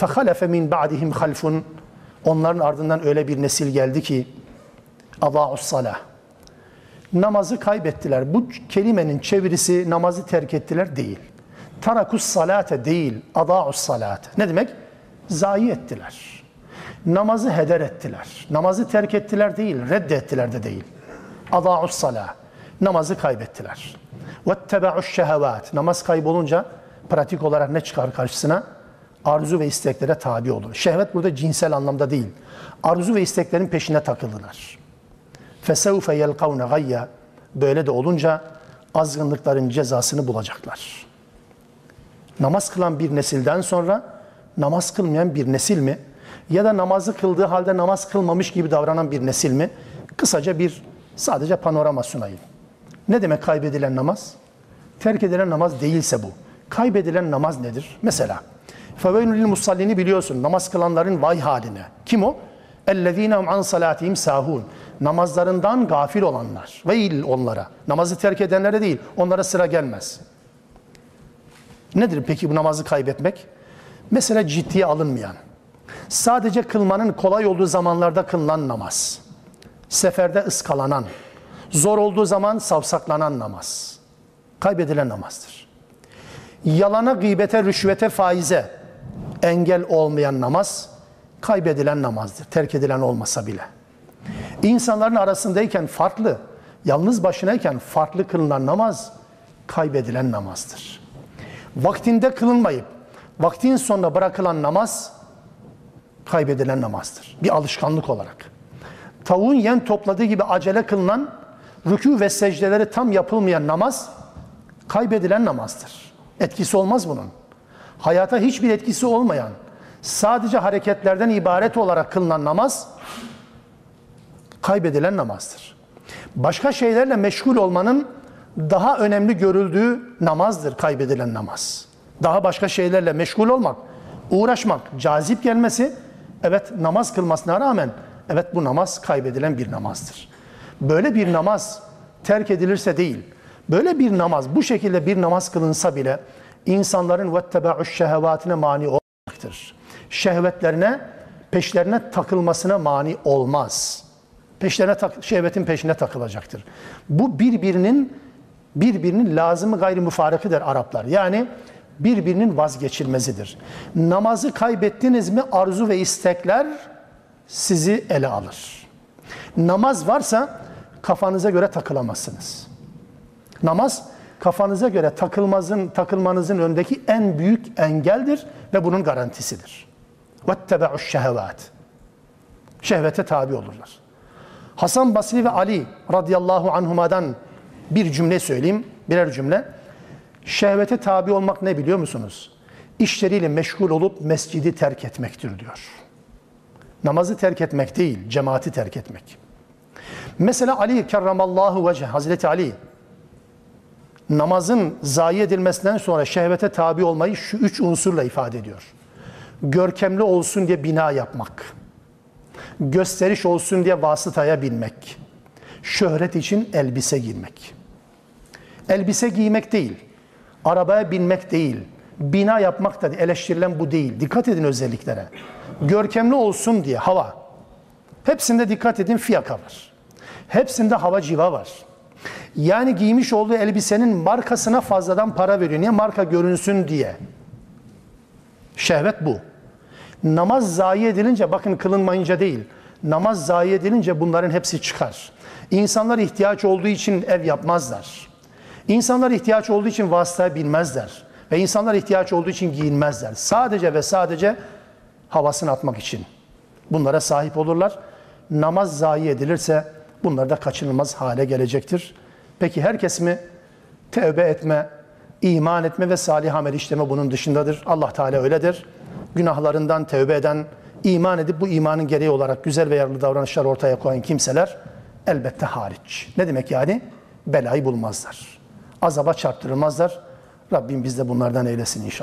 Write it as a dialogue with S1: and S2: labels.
S1: فَخَلَفَ مِنْ بَعْدِهِمْ خَلْفٌ Onların ardından öyle bir nesil geldi ki اَضَاعُ الصَّلَةِ Namazı kaybettiler. Bu kelimenin çevirisi namazı terk ettiler değil. Tarakus salate değil, adaus salate. Ne demek? Zayi ettiler. Namazı heder ettiler. Namazı terk ettiler değil, reddettiler de değil. Adaus salah. Namazı kaybettiler. Vettebe'uş şehevat. Namaz kaybolunca pratik olarak ne çıkar karşısına? Arzu ve isteklere tabi olur. Şehvet burada cinsel anlamda değil. Arzu ve isteklerin peşine takıldılar. Fesevfe yelkavne gayya. Böyle de olunca azgınlıkların cezasını bulacaklar. Namaz kılan bir nesilden sonra namaz kılmayan bir nesil mi? Ya da namazı kıldığı halde namaz kılmamış gibi davranan bir nesil mi? Kısaca bir sadece panorama sunayım. Ne demek kaybedilen namaz? Terk edilen namaz değilse bu. Kaybedilen namaz nedir? Mesela فَوَيْنُ musallini biliyorsun. Namaz kılanların vay haline. Kim o? اَلَّذ۪ينَ هُمْ عَنْ صَلَاتِهِمْ sahun. Namazlarından gafil olanlar. Veil onlara. Namazı terk edenlere değil. Onlara sıra gelmez. Nedir peki bu namazı kaybetmek? Mesela ciddiye alınmayan, sadece kılmanın kolay olduğu zamanlarda kılınan namaz, seferde ıskalanan, zor olduğu zaman savsaklanan namaz, kaybedilen namazdır. Yalana, gıybete, rüşvete, faize engel olmayan namaz, kaybedilen namazdır, terk edilen olmasa bile. İnsanların arasındayken farklı, yalnız başınayken farklı kılınan namaz, kaybedilen namazdır vaktinde kılınmayıp vaktin sonunda bırakılan namaz kaybedilen namazdır. Bir alışkanlık olarak. Tavuğun yen topladığı gibi acele kılınan rükû ve secdeleri tam yapılmayan namaz kaybedilen namazdır. Etkisi olmaz bunun. Hayata hiçbir etkisi olmayan, sadece hareketlerden ibaret olarak kılınan namaz kaybedilen namazdır. Başka şeylerle meşgul olmanın daha önemli görüldüğü namazdır kaybedilen namaz. Daha başka şeylerle meşgul olmak, uğraşmak, cazip gelmesi evet namaz kılmasına rağmen evet bu namaz kaybedilen bir namazdır. Böyle bir namaz terk edilirse değil, böyle bir namaz bu şekilde bir namaz kılınsa bile insanların vettebe'uş şehvetine mani olmaktır. Şehvetlerine, peşlerine takılmasına mani olmaz. Peşlerine tak, şehvetin peşine takılacaktır. Bu birbirinin birbirinin lazımı gayri müfarekıdır Araplar. Yani birbirinin vazgeçilmezidir. Namazı kaybettiniz mi arzu ve istekler sizi ele alır. Namaz varsa kafanıza göre takılamazsınız. Namaz kafanıza göre takılmazın, takılmanızın öndeki en büyük engeldir ve bunun garantisidir. وَاتَّبَعُ الشَّهَوَاتِ Şehvete tabi olurlar. Hasan Basri ve Ali radıyallahu anhumadan bir cümle söyleyeyim, birer cümle. Şehvete tabi olmak ne biliyor musunuz? İşleriyle meşgul olup mescidi terk etmektir diyor. Namazı terk etmek değil, cemaati terk etmek. Mesela Ali kerramallahu vece, Hazreti Ali namazın zayi edilmesinden sonra şehvete tabi olmayı şu üç unsurla ifade ediyor. Görkemli olsun diye bina yapmak. Gösteriş olsun diye vasıtaya binmek. Şöhret için elbise giymek. Elbise giymek değil, arabaya binmek değil, bina yapmak da eleştirilen bu değil. Dikkat edin özelliklere. Görkemli olsun diye hava. Hepsinde dikkat edin fiyaka var. Hepsinde hava civa var. Yani giymiş olduğu elbisenin markasına fazladan para veriyor. Niye? Marka görünsün diye. Şehvet bu. Namaz zayi edilince bakın kılınmayınca değil. Namaz zayi edilince bunların hepsi çıkar. İnsanlar ihtiyaç olduğu için ev yapmazlar. İnsanlar ihtiyaç olduğu için vasıtaya binmezler. Ve insanlar ihtiyaç olduğu için giyinmezler. Sadece ve sadece havasını atmak için. Bunlara sahip olurlar. Namaz zayi edilirse bunlar da kaçınılmaz hale gelecektir. Peki herkes mi tevbe etme, iman etme ve salih amel işleme bunun dışındadır. Allah Teala öyledir. Günahlarından tevbe eden, iman edip bu imanın gereği olarak güzel ve yararlı davranışlar ortaya koyan kimseler elbette hariç. Ne demek yani? Belayı bulmazlar azaba çarptırılmazlar. Rabbim biz de bunlardan eylesin inşallah.